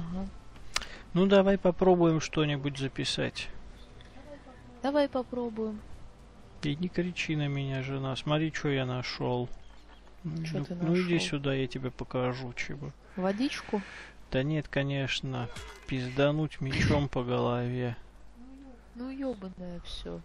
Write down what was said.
Ага. Ну давай попробуем что-нибудь записать. Давай попробуем. И не кричи на меня, жена. Смотри, что я нашел. Ну, ты ну иди сюда, я тебе покажу чего. Водичку? Да нет, конечно, пиздануть мечом по голове. Ну, ёбаное все.